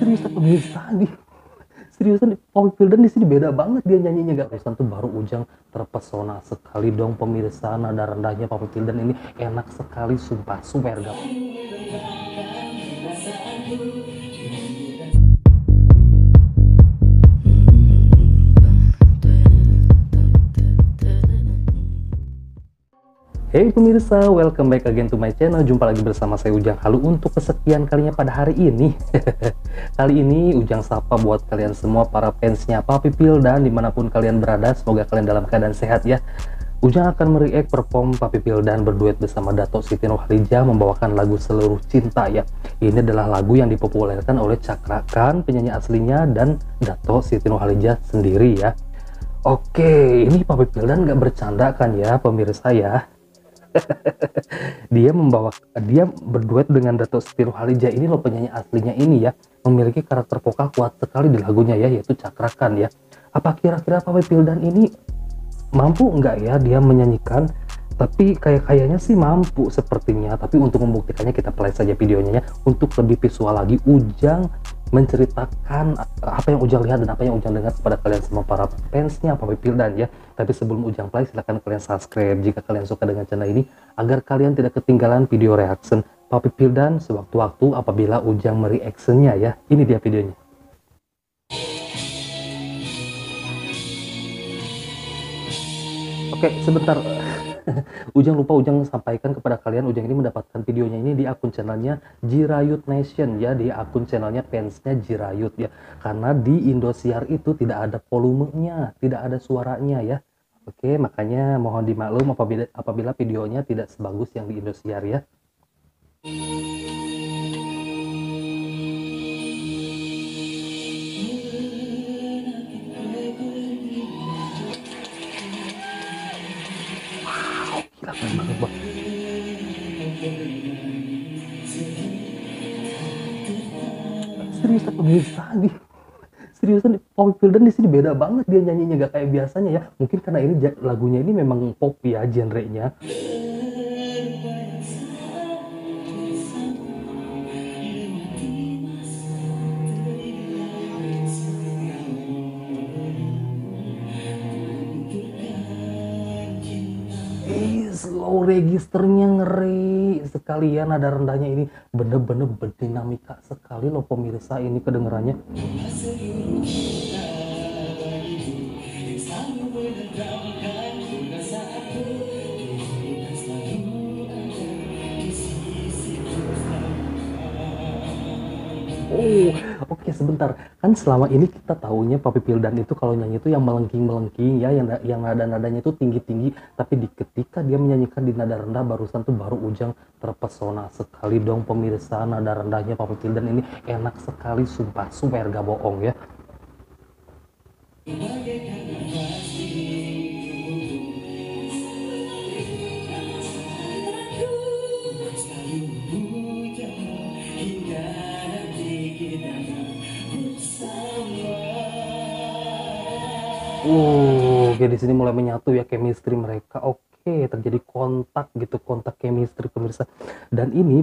serius pemirsa nih. Seriusan Poppy Pildan di sini beda banget dia nyanyinya. Gak Seriusan tuh baru Ujang terpesona sekali dong pemirsa. Nada rendahnya Poppy Pildan ini enak sekali sumpah super gak Hey pemirsa, welcome back again to my channel. Jumpa lagi bersama saya Ujang Halu untuk kesekian kalinya pada hari ini. Kali ini Ujang sapa buat kalian semua para fansnya Papi Pil dan di mana pun kalian berada, semoga kalian dalam keadaan sehat ya. Ujang akan meriak perform Papi Pil dan berduet bersama Dato Siti Nurhaliza membawakan lagu Seluruh Cinta ya. Ini adalah lagu yang dipopulerkan oleh Cakra Khan, penyanyi aslinya dan Dato Siti Nurhaliza sendiri ya. Oke, ini Papi Pildan gak bercanda kan ya pemirsa ya dia membawa dia berduet dengan Dato Setiru Halija ini loh penyanyi aslinya ini ya. Memiliki karakter vokal kuat sekali di lagunya ya yaitu Cakrakan ya. Apa kira-kira Papi Pildan ini mampu enggak ya dia menyanyikan? Tapi kayak kayaknya sih mampu sepertinya. Tapi untuk membuktikannya kita play saja videonya ya. Untuk lebih visual lagi Ujang menceritakan apa yang Ujang lihat dan apa yang Ujang dengar kepada kalian semua para fansnya Papi Pildan ya. Tapi sebelum Ujang play silahkan kalian subscribe jika kalian suka dengan channel ini agar kalian tidak ketinggalan video reaction Papi Pildan sewaktu-waktu apabila Ujang mereactionnya ya. Ini dia videonya. Oke, sebentar. Ujang lupa Ujang sampaikan kepada kalian Ujang ini mendapatkan videonya ini di akun channelnya Jirayut Nation ya di akun channelnya fansnya Jirayut ya. Karena di Indosiar itu tidak ada volumenya tidak ada suaranya ya. Oke makanya mohon dimaklum apabila, apabila videonya tidak sebagus yang di Indosiar ya pemirsa nih seriusan Poppy Pildan di sini beda banget. Dia nyanyinya gak kayak biasanya ya. Mungkin karena ini lagunya ini memang pop ya genrenya slow registernya ngeri. Sekalian ada rendahnya ini. Bener-bener berdinamika sekali loh pemirsa ini kedengarannya Oh, oke okay, sebentar. Kan selama ini kita tahunya Papi Pildan itu kalau nyanyi itu yang melengking-melengking ya, yang yang nada-nadanya itu tinggi-tinggi, tapi di ketika dia menyanyikan di nada rendah barusan tuh baru Ujang terpesona sekali dong pemirsa nada rendahnya Papi Pildan ini enak sekali sumpah, super gak bohong ya. Uh, oke di sini mulai menyatu ya chemistry mereka. Oke, terjadi kontak gitu, kontak chemistry pemirsa. Dan ini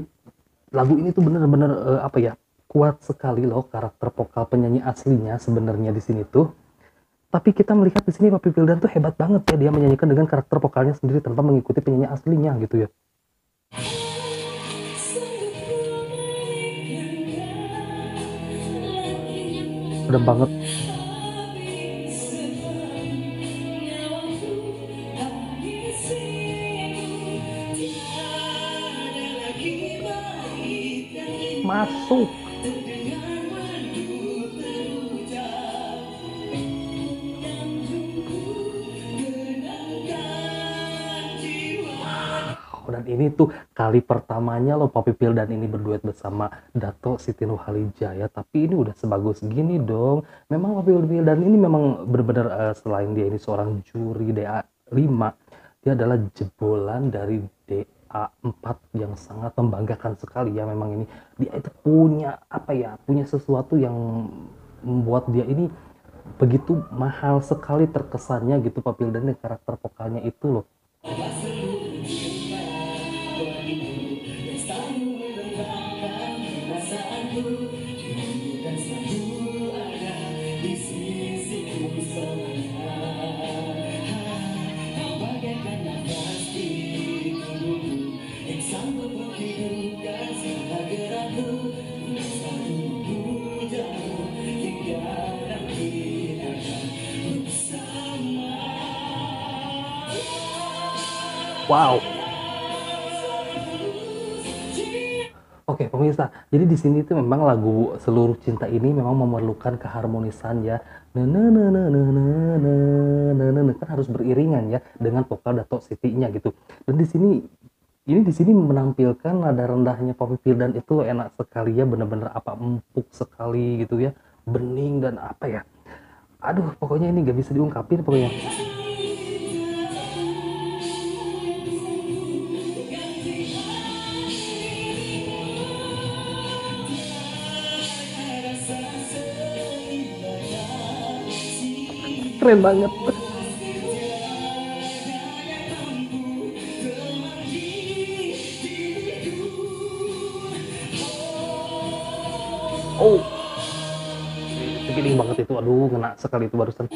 lagu ini tuh bener-bener uh, apa ya? kuat sekali loh karakter vokal penyanyi aslinya sebenarnya di sini tuh. Tapi kita melihat di sini Papi Pildan tuh hebat banget ya dia menyanyikan dengan karakter vokalnya sendiri tanpa mengikuti penyanyi aslinya gitu ya. Udah banget masuk dan ini tuh kali pertamanya loh Papi Pildan ini berduet bersama Dato Siti Nurhaliza ya tapi ini udah sebagus gini dong. Memang Papi Pildan ini memang benar-benar uh, selain dia ini seorang juri DA5 dia adalah jebolan dari DA4 yang sangat membanggakan sekali ya memang ini. Dia itu punya apa ya punya sesuatu yang membuat dia ini begitu mahal sekali terkesannya gitu Papildan dan karakter vokalnya itu loh Wow. Oke pemirsa, jadi di sini itu memang lagu seluruh cinta ini memang memerlukan keharmonisan ya. kan harus beriringan ya dengan vokal Dato Siti-nya gitu. Dan di sini ini di sini menampilkan nada rendahnya Poppy Pildan itu enak sekali ya, bener-bener apa empuk sekali gitu ya, bening dan apa ya. Aduh, pokoknya ini gak bisa diungkapin pokoknya. Keren banget. Oh. Feeling banget itu. Aduh kena sekali itu barusan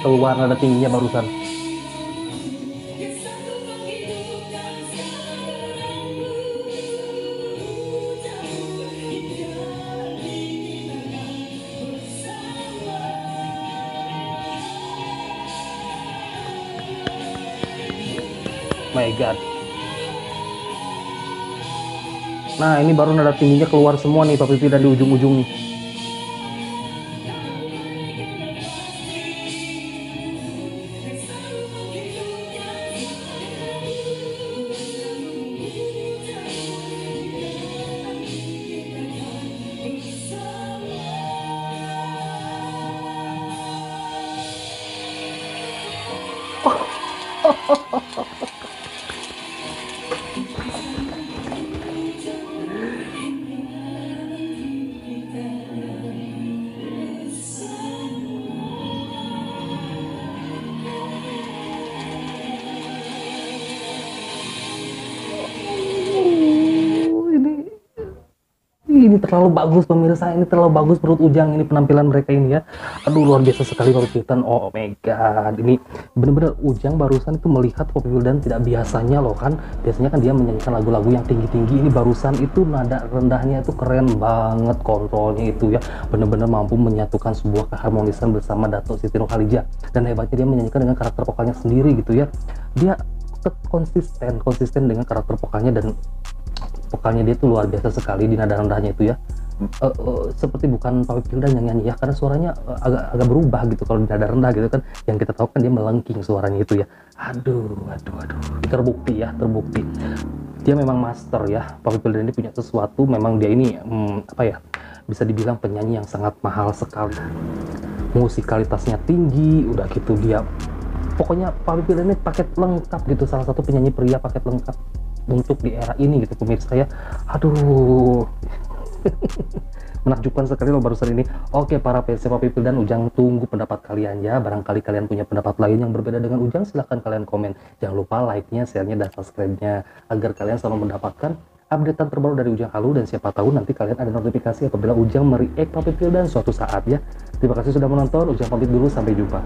keluar nada tingginya barusan. My god. Nah ini baru nada tingginya keluar semua nih Pak Pipi dan di ujung-ujung nih ini terlalu bagus pemirsa. Ini terlalu bagus perut ujang ini penampilan mereka ini ya. Aduh luar biasa sekali Poppy Wildan oh my god ini bener-bener ujang barusan itu melihat Poppy Wildan tidak biasanya loh kan. Biasanya kan dia menyanyikan lagu-lagu yang tinggi-tinggi. Ini barusan itu nada rendahnya itu keren banget kontrolnya itu ya. Bener-bener mampu menyatukan sebuah keharmonisan bersama Dato Siti Nurhaliza dan hebatnya dia menyanyikan dengan karakter vokalnya sendiri gitu ya. Dia konsisten konsisten dengan karakter vokalnya dan vokalnya dia tuh luar biasa sekali di nada rendahnya itu ya. Uh, uh, seperti bukan Papi Pildan yang nyanyi ya karena suaranya uh, agak agak berubah gitu kalau di nada rendah gitu kan. Yang kita tahu kan dia melengking suaranya itu ya. Aduh aduh aduh. Terbukti ya terbukti. Dia memang master ya. Papi Pildan ini punya sesuatu memang dia ini hmm, apa ya bisa dibilang penyanyi yang sangat mahal sekali. Musikalitasnya tinggi udah gitu dia. Pokoknya Papi Pildan ini paket lengkap gitu salah satu penyanyi pria paket lengkap untuk di era ini gitu pemirsa ya. Aduh. Menakjubkan sekali loh barusan ini. Oke para sepak people dan Ujang tunggu pendapat kalian ya. Barangkali kalian punya pendapat lain yang berbeda dengan Ujang silahkan kalian komen. Jangan lupa like-nya, share-nya, dan subscribe-nya agar kalian selalu mendapatkan updatean terbaru dari Ujang Halu. Dan siapa tahu nanti kalian ada notifikasi apabila Ujang mereact Papi dan suatu saat ya. Terima kasih sudah menonton. Ujang pamit dulu. Sampai jumpa